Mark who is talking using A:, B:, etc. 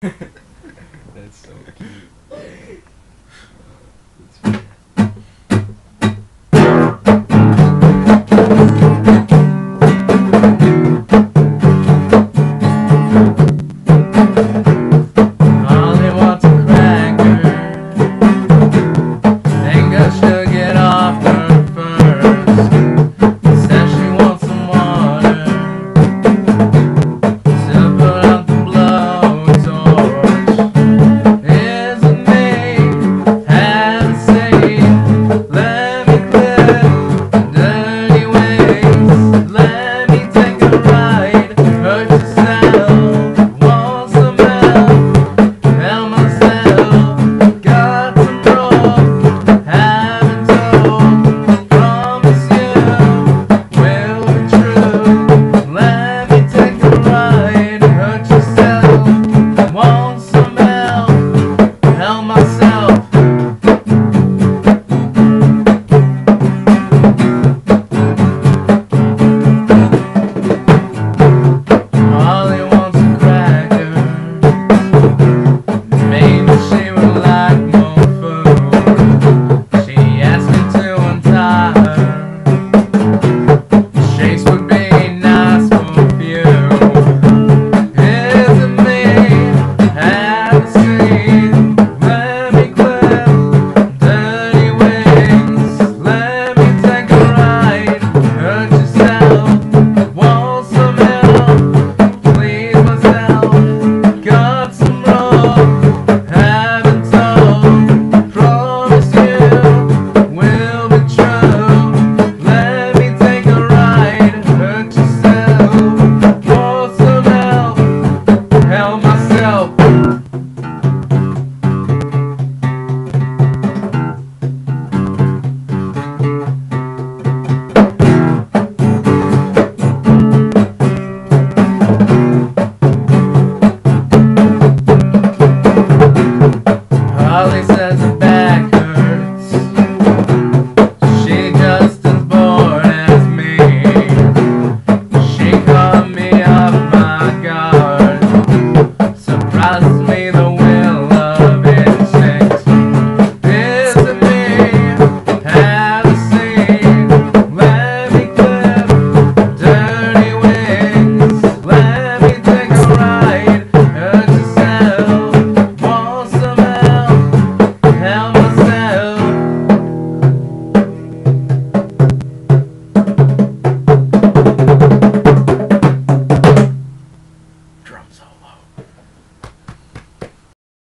A: That's so cute. always.